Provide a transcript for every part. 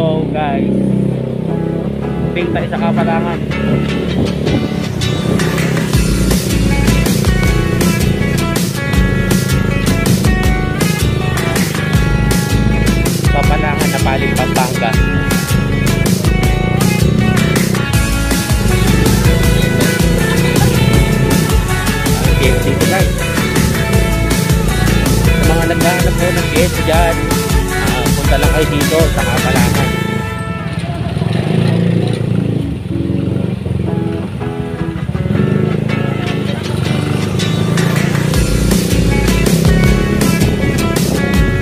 go guys. Ting tayo sa kapalangan. Kapalangan na paling Pampanga. Ang dito guys. Sa mga naghahanap po ng KFC dyan, kayo dito sa Kapalangan.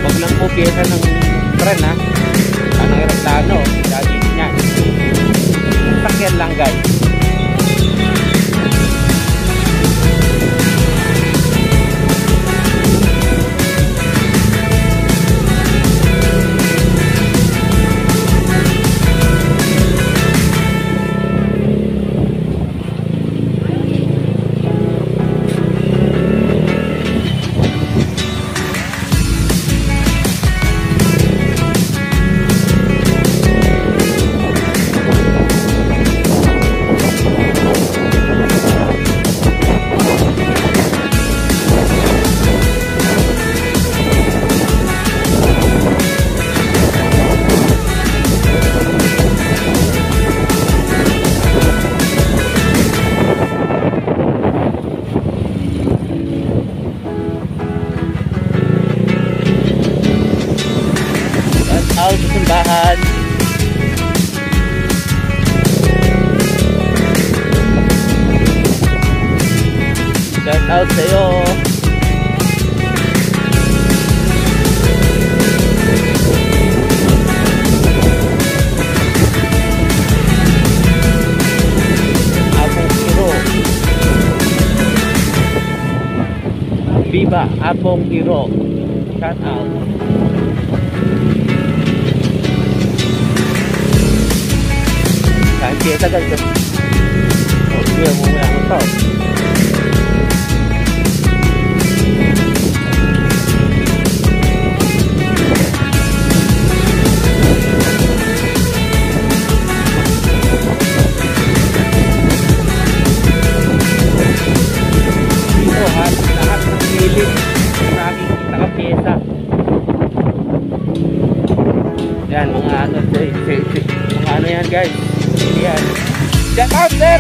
Huwag lang po pyesa ng tren ha. Ano yung aeroplano, lagi din yan. Sakyan lang guys. Out sa simbahan. Shout out sa iyo. Viva Apong Iro. Shout out. Tagal ka. O, sige, mamaya mo tao. Nakapiyesa. Yan, mga ano, si, si, si, mga ano yan guys. Yan. Shout out, sir!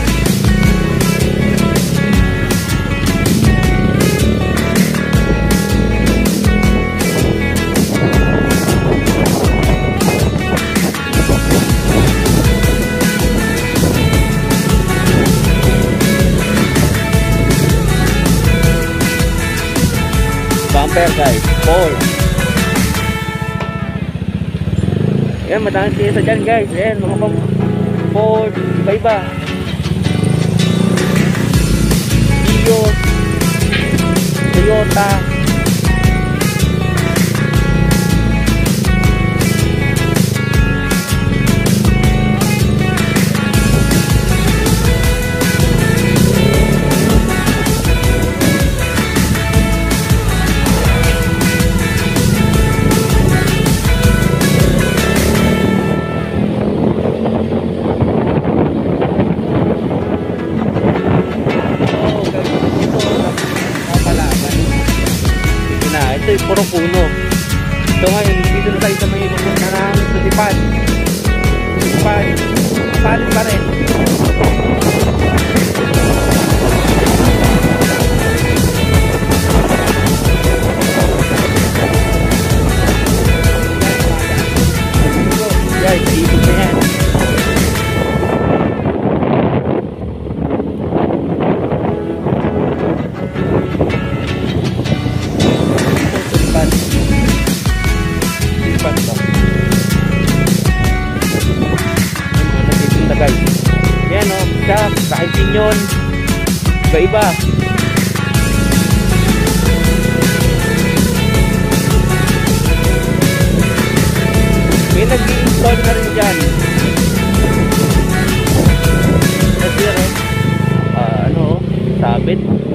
Bumper guys, Paul. Yan, madaming sa dyan guys. Ayan, mga pang Ford, iba-iba. Vios, Toyota. Puro puno. So ngayon, dito na tayo sa may pupunta ng Tutipan. Tutipan. Tutipan pa rin. Kahit pinyon. Iba-iba. May nag-i-install na rin dyan. Kasi ano, ah, ano, sabit.